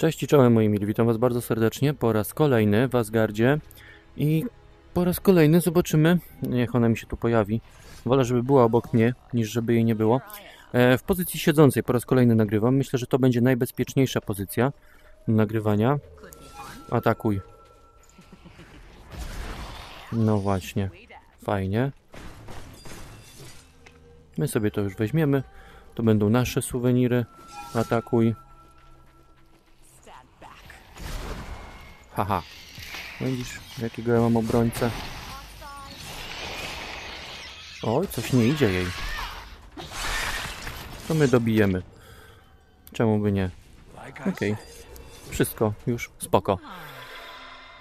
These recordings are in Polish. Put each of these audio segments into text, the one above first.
Cześć i czołem moi mili, witam was bardzo serdecznie po raz kolejny w Asgardzie i po raz kolejny zobaczymy, niech ona mi się tu pojawi. Wolę, żeby była obok mnie, niż żeby jej nie było. E, w pozycji siedzącej po raz kolejny nagrywam. Myślę, że to będzie najbezpieczniejsza pozycja nagrywania. Atakuj. No właśnie, fajnie. My sobie to już weźmiemy. To będą nasze suweniry. Atakuj. Haha. Widzisz, jakiego ja mam obrońcę? Oj, coś nie idzie jej. To my dobijemy. Czemu by nie? Okej. Wszystko, już, spoko.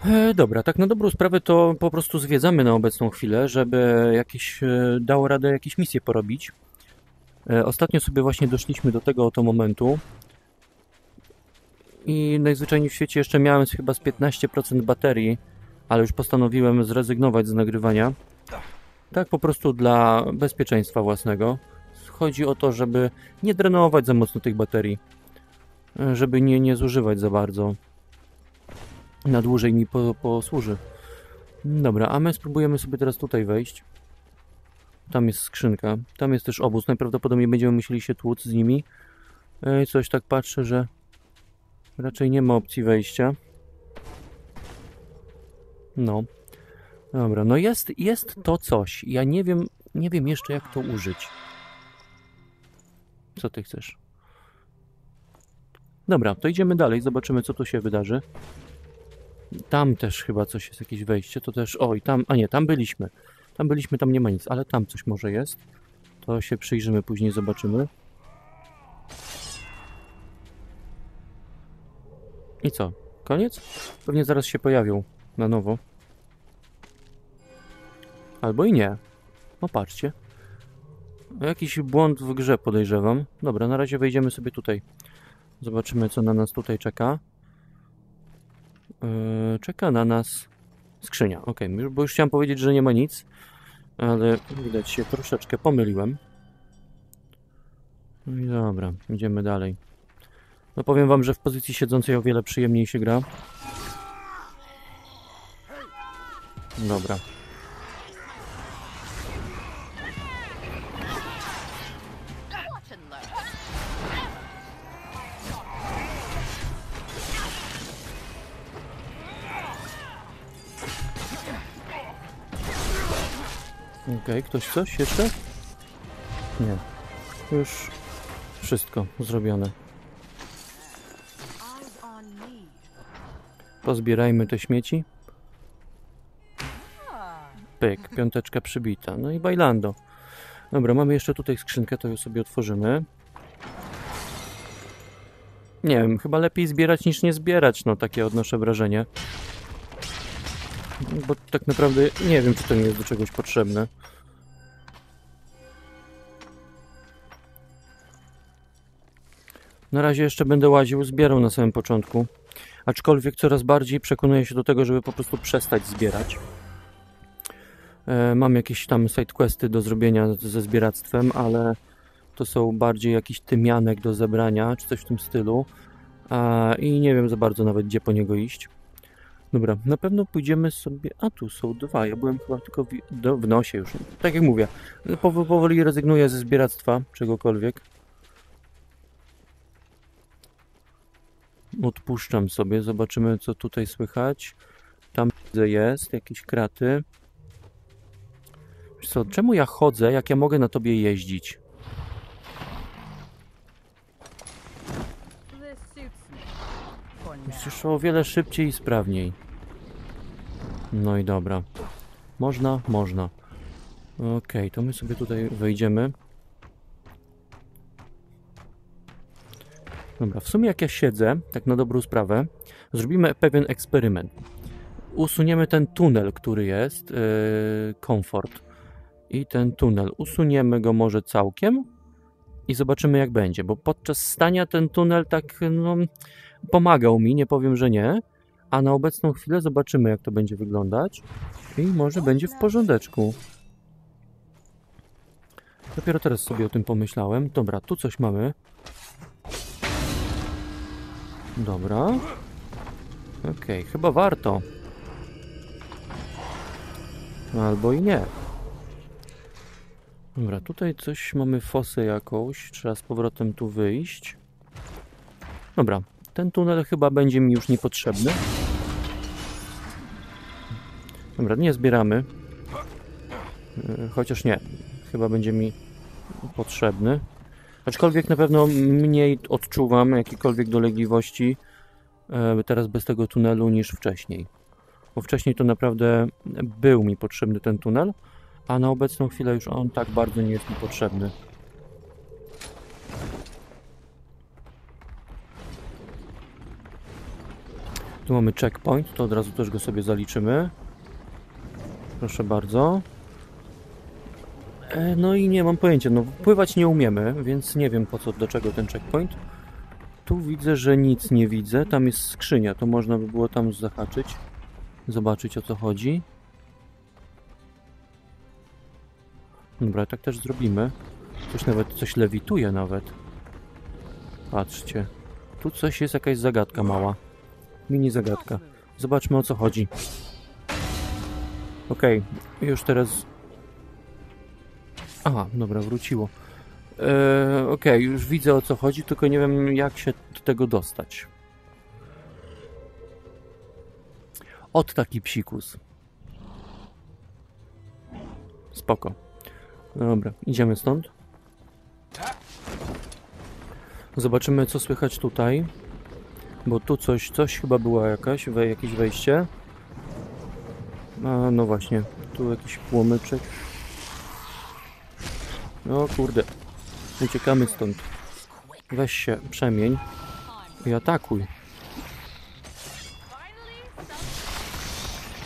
E, dobra, tak na dobrą sprawę to po prostu zwiedzamy na obecną chwilę, żeby jakieś, e, dało radę jakieś misje porobić. E, ostatnio sobie właśnie doszliśmy do tego oto momentu, i najzwyczajniej w świecie jeszcze miałem chyba z 15% baterii, ale już postanowiłem zrezygnować z nagrywania. Tak po prostu dla bezpieczeństwa własnego. Chodzi o to, żeby nie drenować za mocno tych baterii, żeby nie, nie zużywać za bardzo. Na dłużej mi po, posłuży. Dobra, a my spróbujemy sobie teraz tutaj wejść. Tam jest skrzynka, tam jest też obóz. Najprawdopodobniej będziemy musieli się tłuc z nimi. Ej, coś tak patrzę, że Raczej nie ma opcji wejścia. No. Dobra, no jest, jest to coś. Ja nie wiem, nie wiem jeszcze jak to użyć. Co ty chcesz? Dobra, to idziemy dalej, zobaczymy co tu się wydarzy. Tam też chyba coś jest, jakieś wejście, to też... Oj, tam... A nie, tam byliśmy. Tam byliśmy, tam nie ma nic, ale tam coś może jest. To się przyjrzymy, później zobaczymy. I co? Koniec? Pewnie zaraz się pojawią na nowo. Albo i nie. No patrzcie. Jakiś błąd w grze podejrzewam. Dobra, na razie wejdziemy sobie tutaj. Zobaczymy, co na nas tutaj czeka. Yy, czeka na nas skrzynia. Ok, bo już chciałem powiedzieć, że nie ma nic, ale widać się troszeczkę pomyliłem. No i dobra, idziemy dalej. No powiem wam, że w pozycji siedzącej o wiele przyjemniej się gra. Dobra. Okej, ktoś coś jeszcze? Nie. Już wszystko zrobione. Pozbierajmy te śmieci. Pyk, piąteczka przybita. No i bailando. Dobra, mamy jeszcze tutaj skrzynkę, to ją sobie otworzymy. Nie wiem, chyba lepiej zbierać niż nie zbierać, no takie odnoszę wrażenie. Bo tak naprawdę nie wiem, czy to nie jest do czegoś potrzebne. Na razie jeszcze będę łaził, zbierał na samym początku aczkolwiek coraz bardziej przekonuję się do tego, żeby po prostu przestać zbierać. E, mam jakieś tam sidequesty do zrobienia ze zbieractwem, ale to są bardziej jakiś tymianek do zebrania, czy coś w tym stylu. I nie wiem za bardzo nawet, gdzie po niego iść. Dobra, na pewno pójdziemy sobie... A, tu są dwa. Ja byłem chyba tylko w, do, w nosie już. Tak jak mówię, powoli rezygnuję ze zbieractwa czegokolwiek. Odpuszczam sobie, zobaczymy co tutaj słychać. Tam jest, jakieś kraty. Co, czemu ja chodzę, jak ja mogę na tobie jeździć? Musisz o wiele szybciej i sprawniej. No i dobra. Można? Można. Okej, okay, to my sobie tutaj wejdziemy. Dobra, w sumie jak ja siedzę, tak na dobrą sprawę, zrobimy pewien eksperyment. Usuniemy ten tunel, który jest, yy, komfort. I ten tunel, usuniemy go może całkiem i zobaczymy jak będzie, bo podczas stania ten tunel tak, no, pomagał mi, nie powiem, że nie, a na obecną chwilę zobaczymy jak to będzie wyglądać i może będzie w porządeczku. Dopiero teraz sobie o tym pomyślałem. Dobra, tu coś mamy. Dobra. Okej, chyba warto. Albo i nie. Dobra, tutaj coś mamy fosę jakąś. Trzeba z powrotem tu wyjść. Dobra, ten tunel chyba będzie mi już niepotrzebny. Dobra, nie zbieramy. Yy, Chociaż nie, chyba będzie mi potrzebny. Aczkolwiek na pewno mniej odczuwam jakiejkolwiek dolegliwości e, teraz bez tego tunelu niż wcześniej. Bo wcześniej to naprawdę był mi potrzebny ten tunel, a na obecną chwilę już on tak bardzo nie jest mi potrzebny. Tu mamy checkpoint, to od razu też go sobie zaliczymy. Proszę bardzo. E, No i nie mam pojęcia, no pływać nie umiemy, więc nie wiem po co, do czego ten checkpoint. Tu widzę, że nic nie widzę, tam jest skrzynia, to można by było tam zahaczyć, zobaczyć o co chodzi. Dobra, tak też zrobimy. Coś nawet, coś lewituje nawet. Patrzcie. Tu coś jest, jakaś zagadka mała. Mini zagadka. Zobaczmy o co chodzi. Okej, już teraz Aha, dobra, wróciło. Eee, Okej, już widzę o co chodzi, tylko nie wiem jak się do tego dostać. Od taki psikus. Spoko. Dobra, idziemy stąd. Zobaczymy co słychać tutaj. Bo tu coś, coś chyba była jakaś, jakieś wejście. A, no właśnie, tu jakiś płomyczek. O kurde. Uciekamy stąd. Weź się, przemień. I atakuj.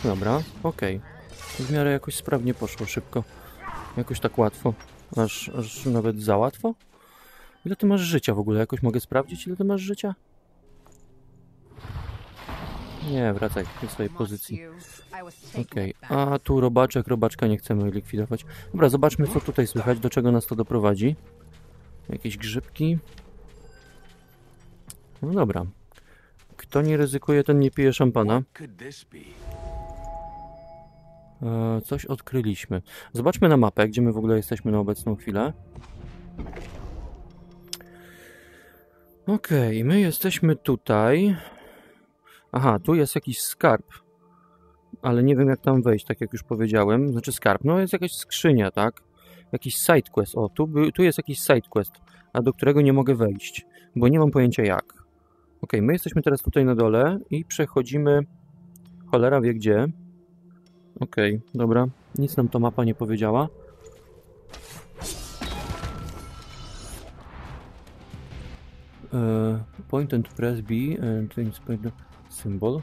Dobra, okej. W miarę jakoś sprawnie poszło, szybko. Jakoś tak łatwo. Aż, aż nawet za łatwo? Ile ty masz życia w ogóle? Jakoś mogę sprawdzić, ile ty masz życia? Nie, wracaj do swojej pozycji. Okej, a tu robaczek, robaczka nie chcemy likwidować. Dobra, zobaczmy co tutaj słychać, do czego nas to doprowadzi. Jakieś grzybki. No dobra. Kto nie ryzykuje, ten nie pije szampana. E, coś odkryliśmy. Zobaczmy na mapę, gdzie my w ogóle jesteśmy na obecną chwilę. Okej, my jesteśmy tutaj. Aha, tu jest jakiś skarb. Ale nie wiem jak tam wejść, tak jak już powiedziałem. Znaczy skarb, no jest jakaś skrzynia, tak? Jakiś sidequest. O, tu, tu jest jakiś sidequest, a do którego nie mogę wejść, bo nie mam pojęcia jak. Okej, my jesteśmy teraz tutaj na dole i przechodzimy... Cholera wie gdzie. Okej, dobra. Nic nam to mapa nie powiedziała. E, point and press B and the symbol.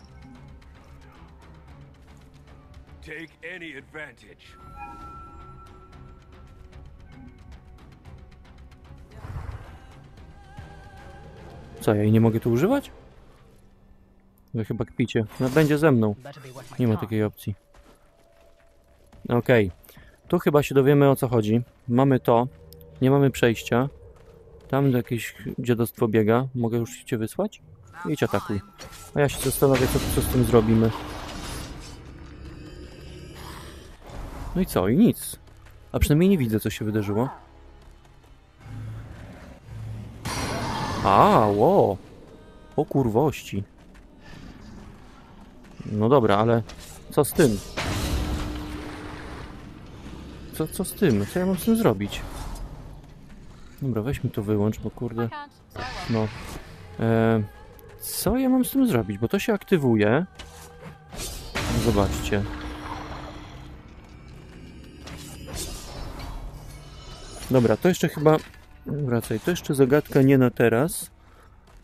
Take any advantage. Co, ja jej nie mogę tu używać? Wy chyba kpicie. No będzie ze mną. Nie ma takiej opcji. Okej. Tu chyba się dowiemy o co chodzi. Mamy to. Nie mamy przejścia. Tam jakieś dziadostwo biega. Mogę już cię wysłać? Idź atakuj. A ja się zastanawiam, co, co z tym zrobimy. No i co? I nic. A przynajmniej nie widzę, co się wydarzyło. A, ło. O kurwości. No dobra, ale co z tym? Co, co z tym? Co ja mam z tym zrobić? Dobra, weźmy to wyłącz, bo kurde... No. E, co ja mam z tym zrobić? Bo to się aktywuje. Zobaczcie. Dobra, to jeszcze chyba... Wracaj, to jeszcze zagadka nie na teraz.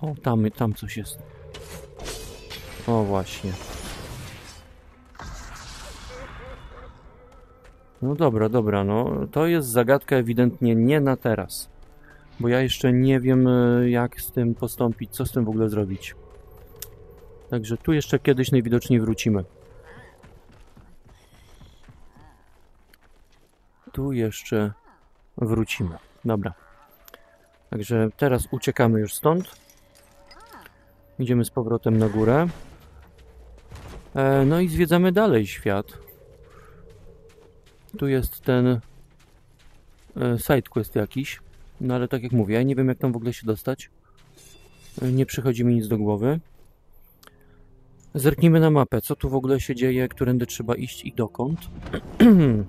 O, tam, tam coś jest. O, właśnie. No dobra, dobra, no to jest zagadka ewidentnie nie na teraz. Bo ja jeszcze nie wiem e, jak z tym postąpić, co z tym w ogóle zrobić. Także tu jeszcze kiedyś najwidoczniej wrócimy. Tu jeszcze wrócimy. Dobra. Także teraz uciekamy już stąd. Idziemy z powrotem na górę. E, no i zwiedzamy dalej świat. Tu jest ten e, sidequest jakiś. No ale tak jak mówię, ja nie wiem jak tam w ogóle się dostać. Nie przychodzi mi nic do głowy. Zerknijmy na mapę, co tu w ogóle się dzieje, którędy trzeba iść i dokąd.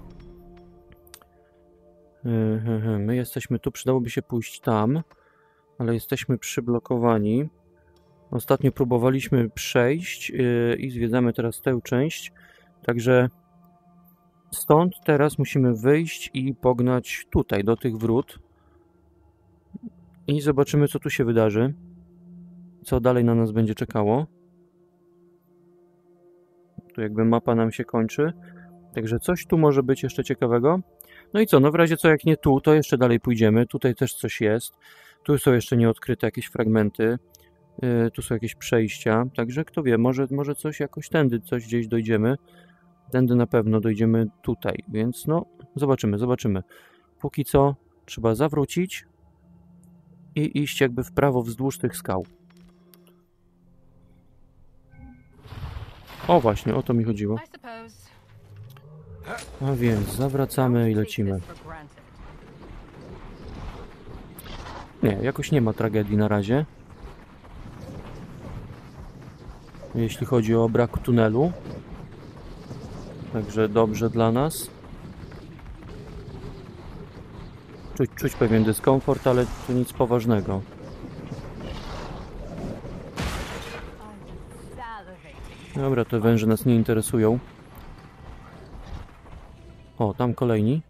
My jesteśmy tu, przydałoby się pójść tam, ale jesteśmy przyblokowani. Ostatnio próbowaliśmy przejść yy, i zwiedzamy teraz tę część. Także stąd teraz musimy wyjść i pognać tutaj, do tych wrót. I zobaczymy, co tu się wydarzy. Co dalej na nas będzie czekało. Tu jakby mapa nam się kończy. Także coś tu może być jeszcze ciekawego. No i co, no w razie co jak nie tu, to jeszcze dalej pójdziemy. Tutaj też coś jest. Tu są jeszcze nieodkryte jakieś fragmenty. Yy, tu są jakieś przejścia. Także kto wie, może, może coś jakoś tędy, coś gdzieś dojdziemy. Tędy na pewno dojdziemy tutaj, więc no zobaczymy, zobaczymy. Póki co trzeba zawrócić i iść jakby w prawo wzdłuż tych skał. O właśnie, o to mi chodziło. A więc zawracamy i lecimy. Nie, jakoś nie ma tragedii na razie. Jeśli chodzi o brak tunelu. Także dobrze dla nas. Czuć, czuć pewien dyskomfort, ale to nic poważnego. Dobra, te węże nas nie interesują. O, tam kolejni.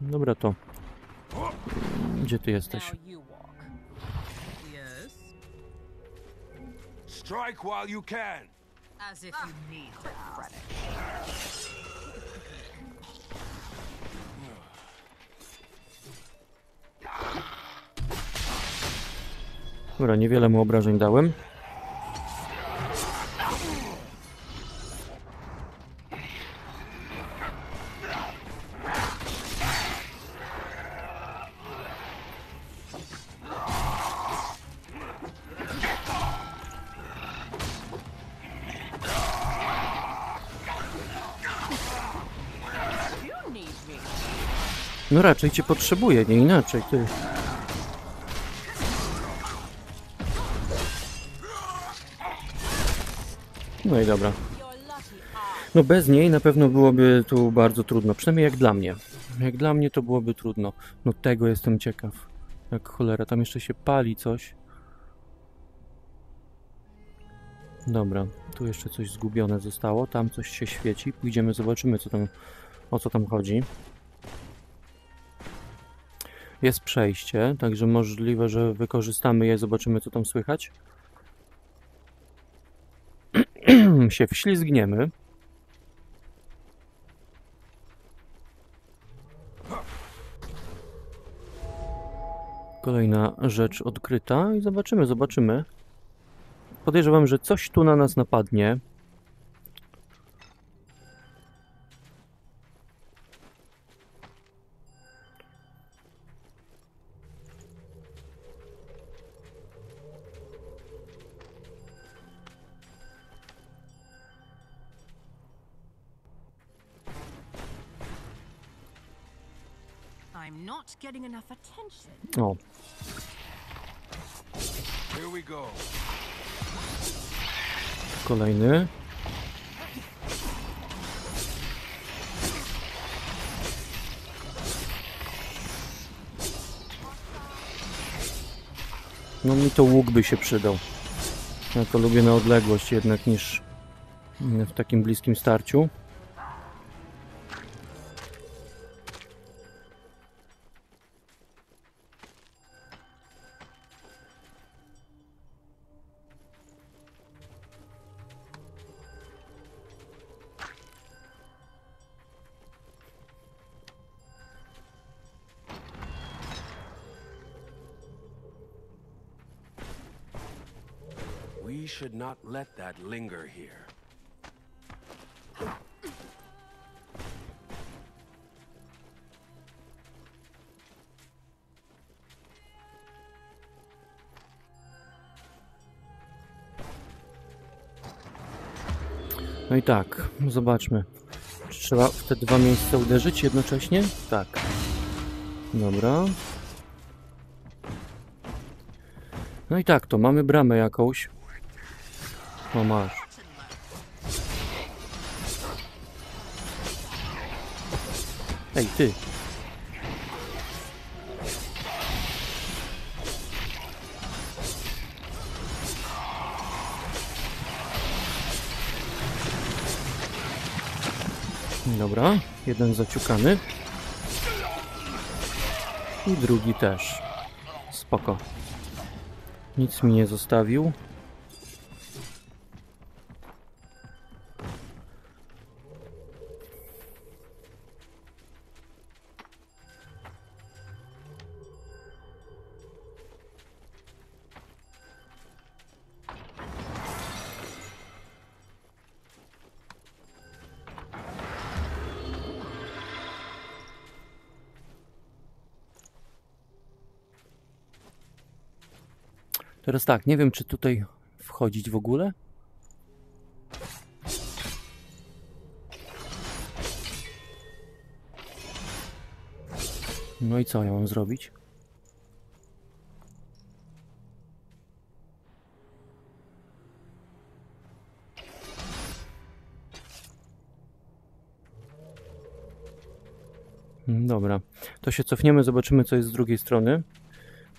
Dobra, to. Gdzie ty jesteś? Strike while you can. As if you need Dobra, niewiele mu obrażeń dałem. No raczej cię potrzebuję, nie inaczej, ty. No i dobra. No bez niej na pewno byłoby tu bardzo trudno, przynajmniej jak dla mnie. Jak dla mnie to byłoby trudno. No tego jestem ciekaw. Jak cholera, tam jeszcze się pali coś. Dobra, tu jeszcze coś zgubione zostało, tam coś się świeci. Pójdziemy, zobaczymy co tam, o co tam chodzi. Jest przejście, także możliwe, że wykorzystamy je, zobaczymy co tam słychać. Się wślizgniemy. Kolejna rzecz odkryta i zobaczymy, zobaczymy. Podejrzewam, że coś tu na nas napadnie. Getting enough attention. O, Here we go. kolejny. No mi to łuk by się przydał. Ja to lubię na odległość jednak niż w takim bliskim starciu. not let that linger here. No i tak, zobaczmy. Czy trzeba w te dwa miejsca uderzyć jednocześnie? Tak. Dobra. No i tak, to mamy bramę jakąś. O, masz. Ej, ty. Dobra, jeden zaciukany. I drugi też. Spoko. Nic mi nie zostawił. Teraz tak, nie wiem czy tutaj wchodzić w ogóle. No i co ja mam zrobić? Mm, Dobra, to się cofniemy, zobaczymy co jest z drugiej strony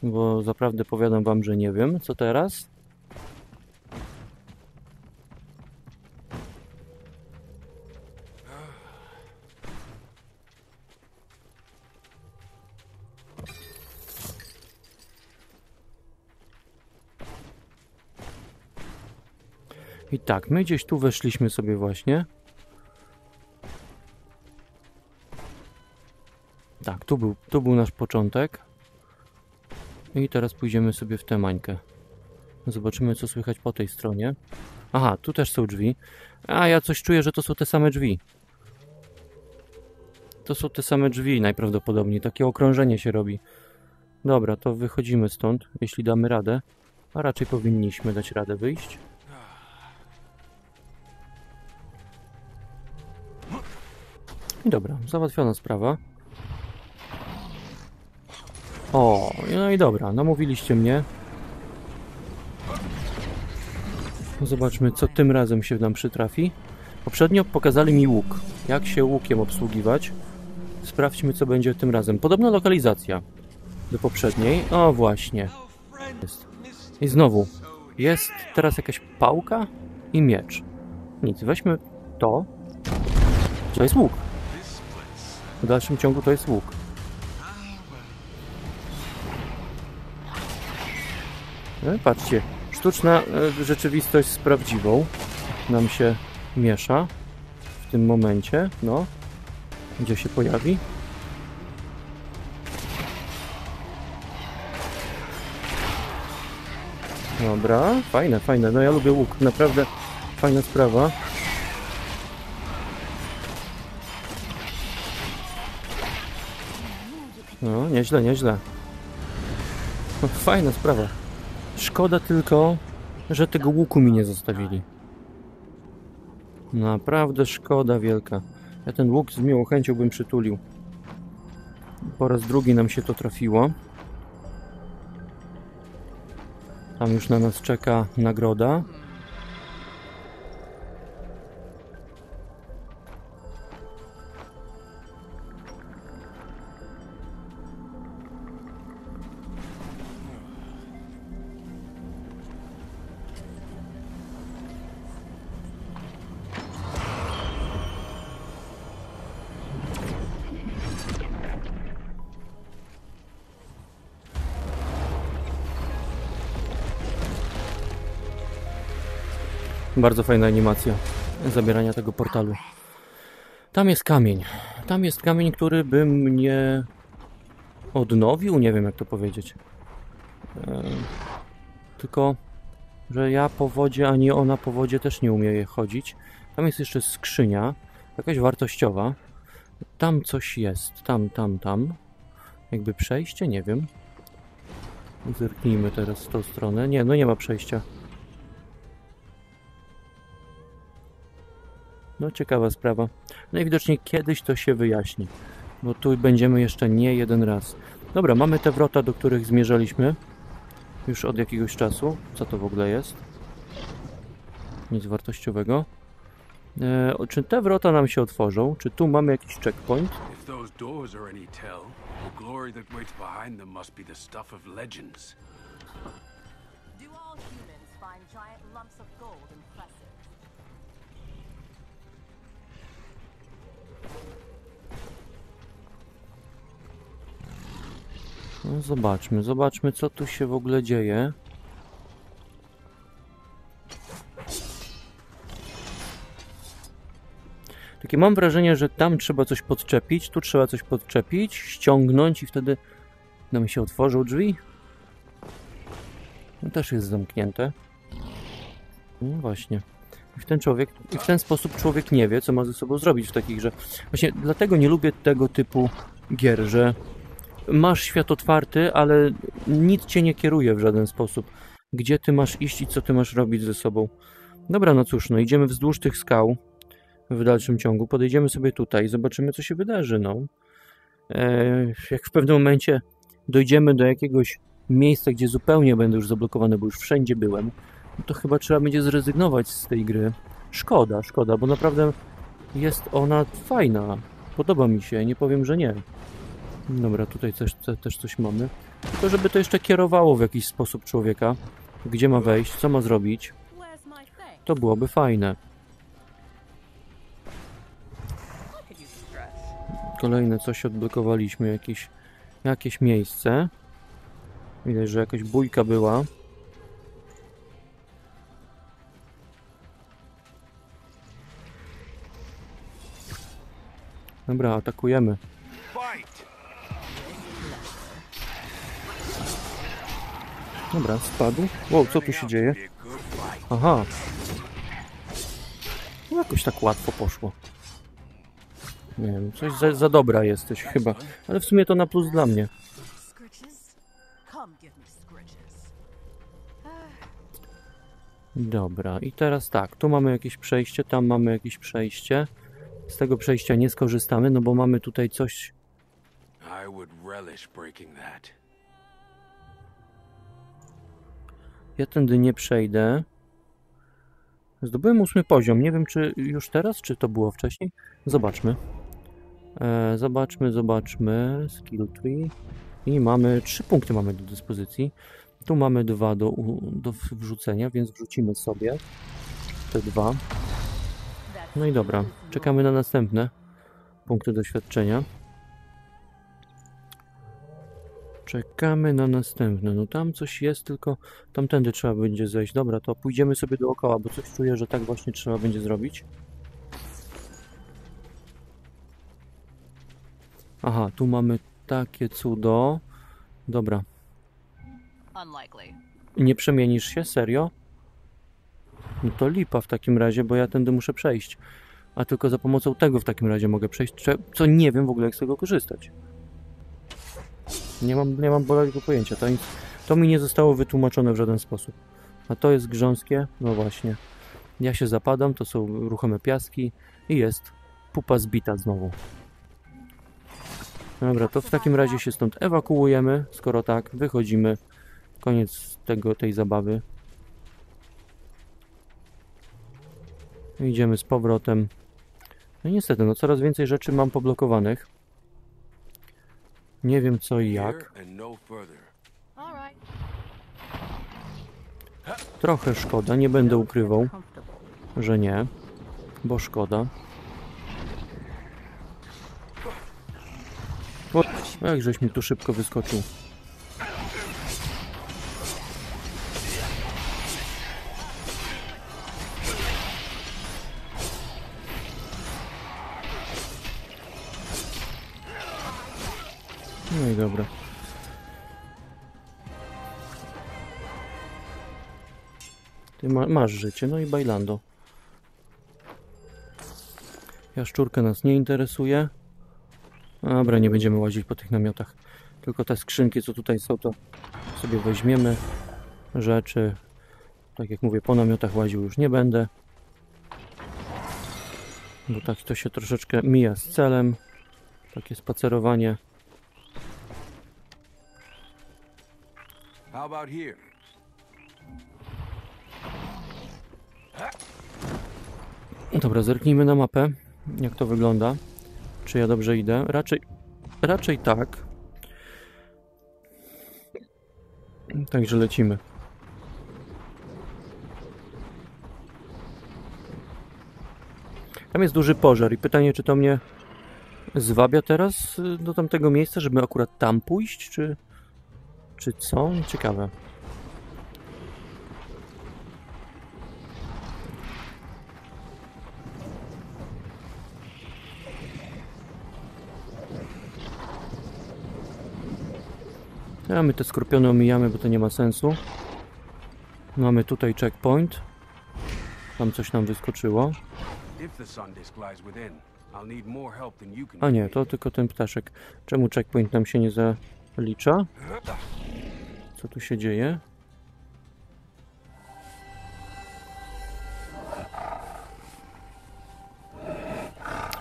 bo zaprawdę powiadam wam, że nie wiem, co teraz. I tak, my gdzieś tu weszliśmy sobie właśnie. Tak, tu był, tu był nasz początek. I teraz pójdziemy sobie w tę mańkę. Zobaczymy, co słychać po tej stronie. Aha, tu też są drzwi. A, ja coś czuję, że to są te same drzwi. To są te same drzwi najprawdopodobniej. Takie okrążenie się robi. Dobra, to wychodzimy stąd, jeśli damy radę. A raczej powinniśmy dać radę wyjść. I dobra, załatwiona sprawa. O, no i dobra, namówiliście mnie. Zobaczmy, co tym razem się nam przytrafi. Poprzednio pokazali mi łuk. Jak się łukiem obsługiwać. Sprawdźmy, co będzie tym razem. Podobna lokalizacja do poprzedniej. O, właśnie. Jest. I znowu. Jest teraz jakaś pałka i miecz. Nic, weźmy to. To jest łuk. W dalszym ciągu to jest łuk. I patrzcie, sztuczna e, rzeczywistość z prawdziwą nam się miesza w tym momencie. No, gdzie się pojawi? Dobra, fajne, fajne. No ja lubię łuk, naprawdę fajna sprawa. No, nieźle, nieźle. No, Fajna sprawa. Szkoda tylko, że tego łuku mi nie zostawili. Naprawdę szkoda wielka. Ja ten łuk z miłą chęcią bym przytulił. Po raz drugi nam się to trafiło. Tam już na nas czeka nagroda. Bardzo fajna animacja zabierania tego portalu. Tam jest kamień. Tam jest kamień, który by mnie odnowił. Nie wiem, jak to powiedzieć. E, tylko, że ja po wodzie, ani ona po wodzie też nie umie chodzić. Tam jest jeszcze skrzynia, jakaś wartościowa. Tam coś jest. Tam, tam, tam. Jakby przejście? Nie wiem. Zerknijmy teraz w tą stronę. Nie, no nie ma przejścia. No ciekawa sprawa. Najwidoczniej kiedyś to się wyjaśni. Bo tu będziemy jeszcze nie jeden raz. Dobra, mamy te wrota, do których zmierzaliśmy. Już od jakiegoś czasu. Co to w ogóle jest? Nic wartościowego. E, czy te wrota nam się otworzą? Czy tu mamy jakiś checkpoint? No, zobaczmy, zobaczmy co tu się w ogóle dzieje. Takie mam wrażenie, że tam trzeba coś podczepić, tu trzeba coś podczepić, ściągnąć i wtedy nam się otworzą drzwi. No też jest zamknięte. No właśnie. I ten człowiek, i w ten sposób człowiek nie wie, co ma ze sobą zrobić w takich, że właśnie dlatego nie lubię tego typu gier, że masz świat otwarty, ale nic cię nie kieruje w żaden sposób. Gdzie ty masz iść i co ty masz robić ze sobą. Dobra, no cóż, no idziemy wzdłuż tych skał w dalszym ciągu. Podejdziemy sobie tutaj, zobaczymy co się wydarzy, no. Eee, jak w pewnym momencie dojdziemy do jakiegoś miejsca, gdzie zupełnie będę już zablokowany, bo już wszędzie byłem, no to chyba trzeba będzie zrezygnować z tej gry. Szkoda, szkoda, bo naprawdę jest ona fajna. Podoba mi się, nie powiem, że nie. Dobra, tutaj też, te, też coś mamy. Tylko żeby to jeszcze kierowało w jakiś sposób człowieka, gdzie ma wejść, co ma zrobić, to byłoby fajne. Kolejne coś odblokowaliśmy, jakieś, jakieś miejsce. Widać, że jakaś bójka była. Dobra, atakujemy. Dobra, spadł. Wow, co tu się dzieje? Aha. No jakoś tak łatwo poszło. Nie wiem, coś za, za dobra jesteś chyba. Ale w sumie to na plus dla mnie. Dobra, i teraz tak, tu mamy jakieś przejście, tam mamy jakieś przejście. Z tego przejścia nie skorzystamy, no bo mamy tutaj coś... I would relish breaking that. Ja tędy nie przejdę. Zdobyłem ósmy poziom, nie wiem czy już teraz, czy to było wcześniej. Zobaczmy. E, zobaczmy, zobaczmy. Skill tree. I mamy trzy punkty mamy do dyspozycji. Tu mamy dwa do, do wrzucenia, więc wrzucimy sobie te dwa. No i dobra, czekamy na następne punkty doświadczenia. Czekamy na następne. No tam coś jest, tylko tamtędy trzeba będzie zejść. Dobra, to pójdziemy sobie dookoła, bo coś czuję, że tak właśnie trzeba będzie zrobić. Aha, tu mamy takie cudo. Dobra, nie przemienisz się? Serio? No to lipa w takim razie, bo ja tędy muszę przejść. A tylko za pomocą tego w takim razie mogę przejść, co nie wiem w ogóle jak z tego korzystać. Nie mam, nie mam bladego pojęcia. To, to mi nie zostało wytłumaczone w żaden sposób. A to jest grząskie? No właśnie. Ja się zapadam, to są ruchome piaski i jest pupa zbita znowu. Dobra, to w takim razie się stąd ewakuujemy. Skoro tak, wychodzimy. Koniec tego, tej zabawy. Idziemy z powrotem. No niestety, no coraz więcej rzeczy mam poblokowanych. Nie wiem co i jak. No. Trochę szkoda, nie będę ukrywał, że nie, bo szkoda. O, jak żeś mi tu szybko wyskoczył. Dobra. Ty ma, masz życie, no i bailando. Jaszczurka nas nie interesuje. Dobra, nie będziemy łazić po tych namiotach. Tylko te skrzynki, co tutaj są, to sobie weźmiemy rzeczy. Tak jak mówię, po namiotach łaził już nie będę. Bo tak to się troszeczkę mija z celem. Takie spacerowanie. How about here? Dobra, zerknijmy na mapę. Jak to wygląda? Czy ja dobrze idę? Raczej, raczej tak. Także lecimy. Tam jest duży pożar i pytanie, czy to mnie zwabia teraz do tamtego miejsca, żeby akurat tam pójść, czy, czy co? Ciekawe. A my te skorpiony omijamy, bo to nie ma sensu. Mamy tutaj checkpoint. Tam coś nam wyskoczyło. A nie, to tylko ten ptaszek. Czemu checkpoint nam się nie zalicza? Co tu się dzieje?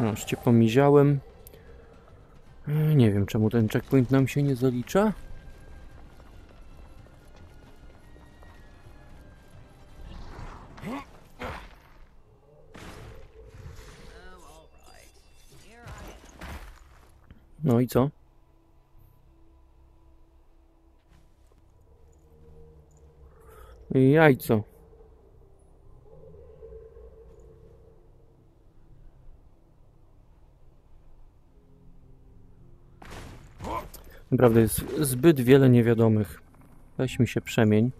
No, cię pomiziałem. E, Nie wiem, czemu ten checkpoint nam się nie zalicza. No i co? Jajco. Naprawdę jest zbyt wiele niewiadomych. Weź mi się przemień.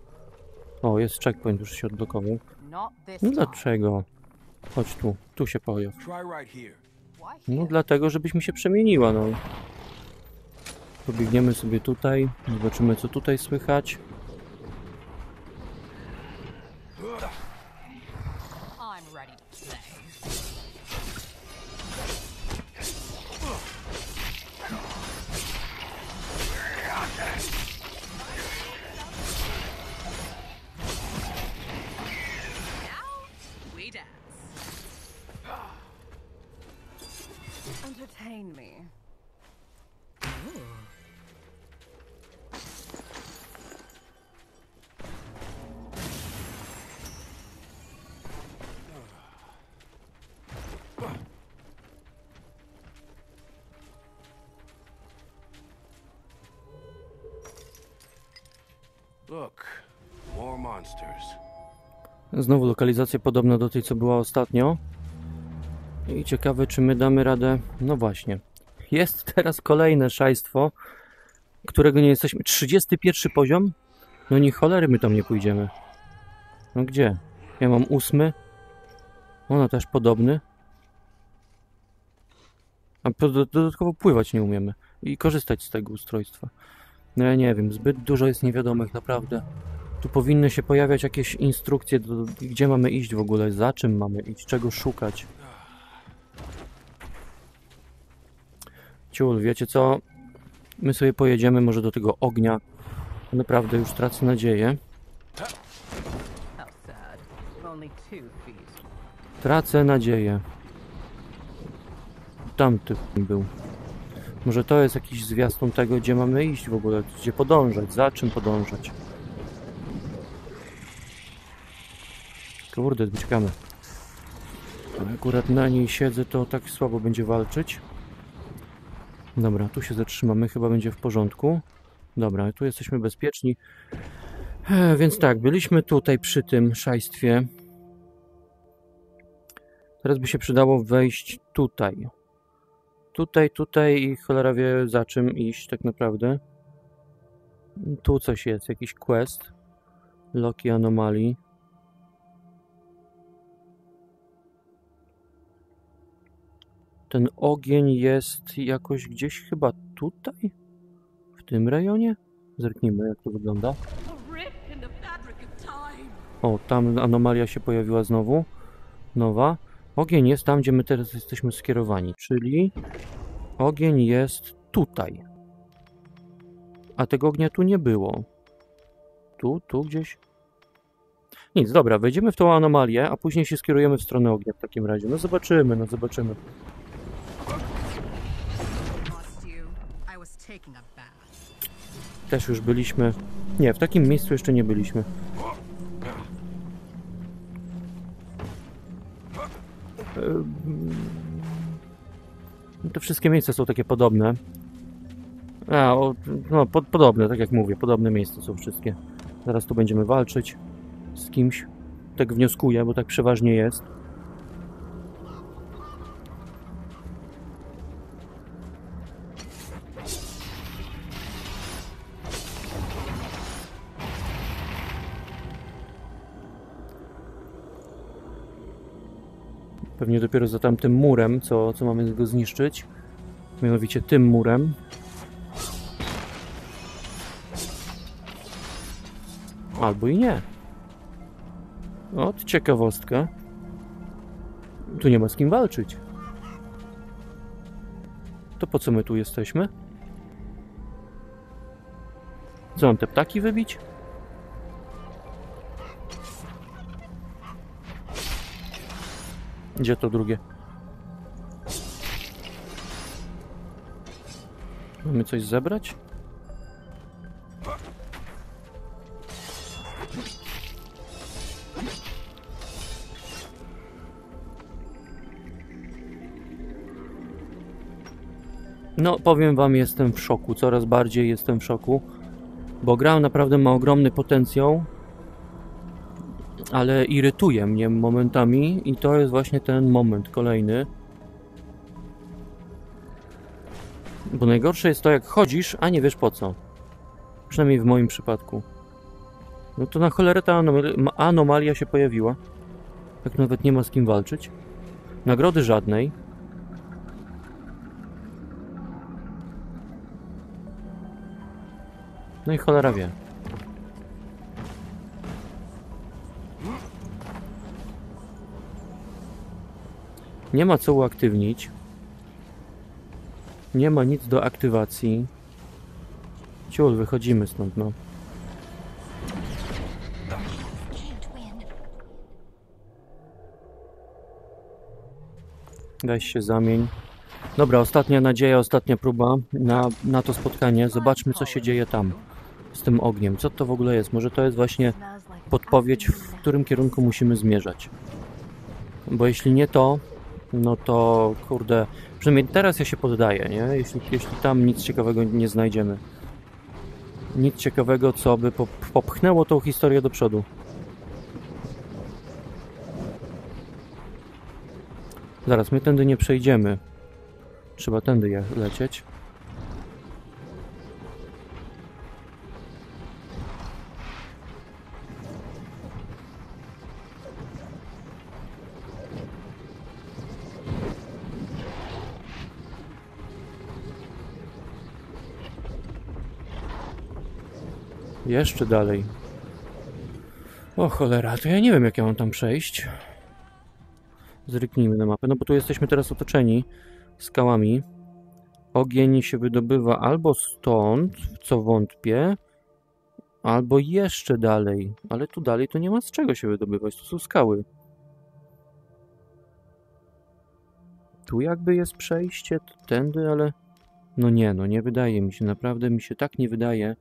O, jest checkpoint, już się odblokował. No dlaczego? Chodź tu, tu się pojaw. No dlatego, żebyś mi się przemieniła, no. Pobiegniemy sobie tutaj, zobaczymy co tutaj słychać. Entertain me. Look, more monsters. Znowu lokalizacja podobna do tej, co była ostatnio. I ciekawe, czy my damy radę. No właśnie. Jest teraz kolejne szajstwo, którego nie jesteśmy. 31 poziom? No nie cholery, my tam nie pójdziemy. No gdzie? Ja mam ósmy. Ona też podobny. A dodatkowo pływać nie umiemy. I korzystać z tego ustrojstwa. No ja nie wiem, zbyt dużo jest niewiadomych, naprawdę. Tu powinny się pojawiać jakieś instrukcje, do, gdzie mamy iść w ogóle, za czym mamy iść, czego szukać. Ciul, wiecie co? My sobie pojedziemy może do tego ognia. Naprawdę już tracę nadzieję. Tracę nadzieję. Tamty był. Może to jest jakiś zwiastun tego, gdzie mamy iść w ogóle, gdzie podążać, za czym podążać. Kurde, uciekamy. Akurat na niej siedzę, to tak słabo będzie walczyć. Dobra, tu się zatrzymamy, chyba będzie w porządku. Dobra, tu jesteśmy bezpieczni. E, więc tak, byliśmy tutaj przy tym szajstwie. Teraz by się przydało wejść tutaj. Tutaj, tutaj i cholera wie za czym iść tak naprawdę. Tu coś jest, jakiś quest. Loki anomalii. Ten ogień jest jakoś gdzieś chyba tutaj? W tym rejonie? Zerknijmy jak to wygląda. O, tam anomalia się pojawiła znowu. Nowa. Ogień jest tam, gdzie my teraz jesteśmy skierowani, czyli ogień jest tutaj. A tego ognia tu nie było. Tu, tu gdzieś. Nic, dobra, wejdziemy w tą anomalię, a później się skierujemy w stronę ognia w takim razie. No zobaczymy, no zobaczymy. Też już byliśmy. Nie, w takim miejscu jeszcze nie byliśmy. Te wszystkie miejsca są takie podobne. A, o, no, po, podobne, tak jak mówię, podobne miejsca są wszystkie. Zaraz tu będziemy walczyć z kimś. Tak wnioskuję, bo tak przeważnie jest. Pewnie dopiero za tamtym murem, co, co mamy go zniszczyć. Mianowicie tym murem. Albo i nie. Ot, ciekawostka. Tu nie ma z kim walczyć. To po co my tu jesteśmy? Co mam te ptaki wybić? Gdzie to drugie? Mamy coś zebrać? No, powiem wam, jestem w szoku. Coraz bardziej jestem w szoku. Bo gra naprawdę ma ogromny potencjał, ale irytuje mnie momentami i to jest właśnie ten moment kolejny. Bo najgorsze jest to, jak chodzisz, a nie wiesz po co. Przynajmniej w moim przypadku. No to na cholerę ta anomalia, się pojawiła. Tak nawet nie ma z kim walczyć. Nagrody żadnej. No i cholera wie. Nie ma co uaktywnić. Nie ma nic do aktywacji. Ciul, wychodzimy stąd, no. Weź się zamień. Dobra, ostatnia nadzieja, ostatnia próba na, na to spotkanie. Zobaczmy, co się dzieje tam z tym ogniem. Co to w ogóle jest? Może to jest właśnie podpowiedź, w którym kierunku musimy zmierzać. Bo jeśli nie to, no to kurde, przynajmniej teraz ja się poddaję, nie? Jeśli, jeśli tam nic ciekawego nie znajdziemy. Nic ciekawego, co by pop- popchnęło tą historię do przodu. Zaraz, my tędy nie przejdziemy. Trzeba tędy lecieć. Jeszcze dalej. O cholera, to ja nie wiem jak ja mam tam przejść. Zryknijmy na mapę, no bo tu jesteśmy teraz otoczeni skałami. Ogień się wydobywa albo stąd, w co wątpię, albo jeszcze dalej. Ale tu dalej to nie ma z czego się wydobywać, to są skały. Tu jakby jest przejście, to tędy, ale... No nie, no nie wydaje mi się, naprawdę mi się tak nie wydaje.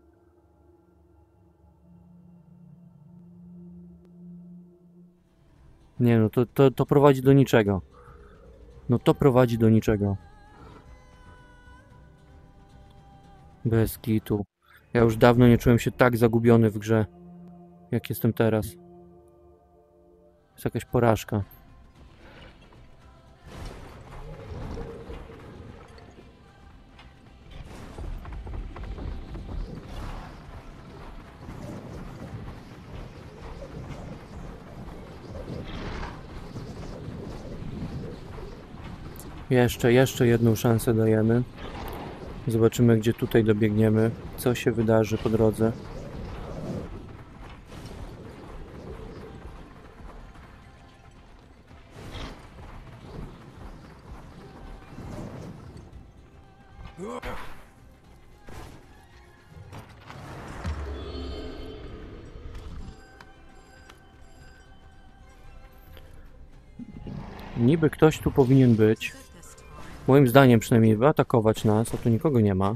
Nie no, to, to, to prowadzi do niczego. No to prowadzi do niczego. Bez kitu. Ja już dawno nie czułem się tak zagubiony w grze, jak jestem teraz. Jest jakaś porażka. Jeszcze, jeszcze jedną szansę dajemy. Zobaczymy, gdzie tutaj dobiegniemy. Co się wydarzy po drodze. Niby ktoś tu powinien być. Moim zdaniem przynajmniej wyatakować nas, a tu nikogo nie ma.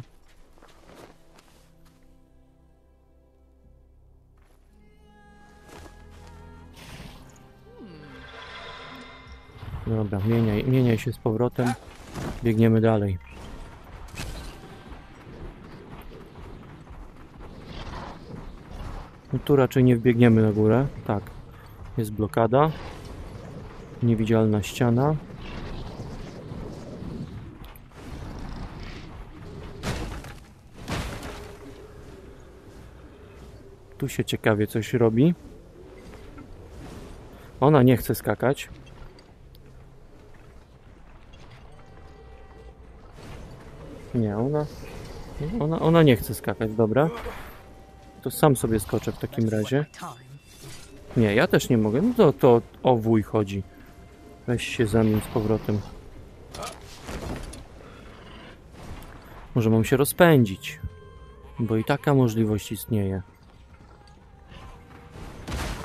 Dobra, mieniaj, mieniaj się z powrotem. Biegniemy dalej. No tu raczej nie wbiegniemy na górę. Tak. Jest blokada. Niewidzialna ściana. Tu się ciekawie coś robi. Ona nie chce skakać. Nie, ona, ona, ona nie chce skakać, dobra. To sam sobie skoczę w takim razie. Nie, ja też nie mogę. No to, to o wuj chodzi. Weź się zamień z powrotem. Może mam się rozpędzić. Bo i taka możliwość istnieje.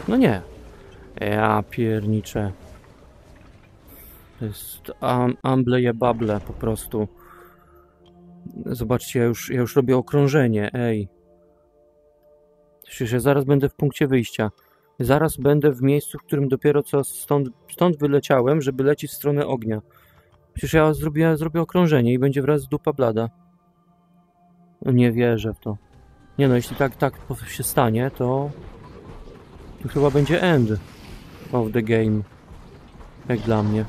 No nie. Ja pierniczę. To jest am, ambleje bable po prostu. Zobaczcie, ja już, ja już robię okrążenie, ej. Przecież ja zaraz będę w punkcie wyjścia. Zaraz będę w miejscu, w którym dopiero co stąd, stąd wyleciałem, żeby lecieć w stronę ognia. Przecież ja zrobię, zrobię okrążenie i będzie wraz dupa blada. No Nie wierzę w to. Nie no, jeśli tak, tak się stanie, to... To chyba będzie end of the game. Jak dla mnie.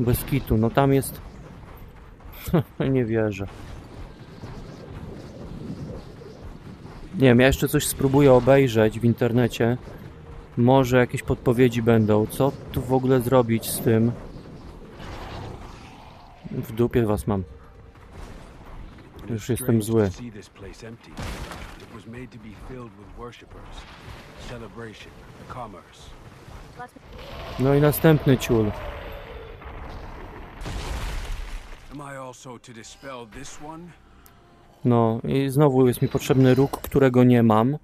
Bez kitu, no tam jest... Nie wierzę. Nie wiem, ja jeszcze coś spróbuję obejrzeć w internecie. Może jakieś podpowiedzi będą. Co tu w ogóle zrobić z tym? W dupie was mam. Już jestem zły. No i następny ciul. No i znowu jest mi potrzebny róg, którego nie mam.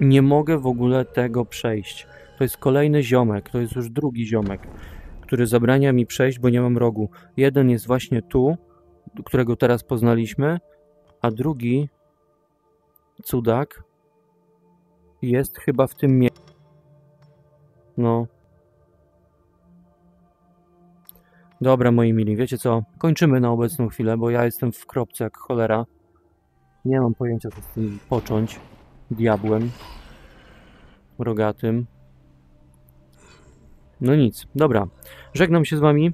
Nie mogę w ogóle tego przejść. To jest kolejny ziomek, to jest już drugi ziomek, który zabrania mi przejść, bo nie mam rogu. Jeden jest właśnie tu, którego teraz poznaliśmy, a drugi cudak jest chyba w tym miejscu. No. Dobra, moi mili, wiecie co? Kończymy na obecną chwilę, bo ja jestem w kropce jak cholera. Nie mam pojęcia, co z tym począć. Diabłem. Rogatym. No nic, dobra. Żegnam się z wami.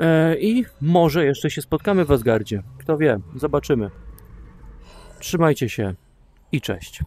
E, I może jeszcze się spotkamy w Asgardzie. Kto wie, zobaczymy. Trzymajcie się i cześć.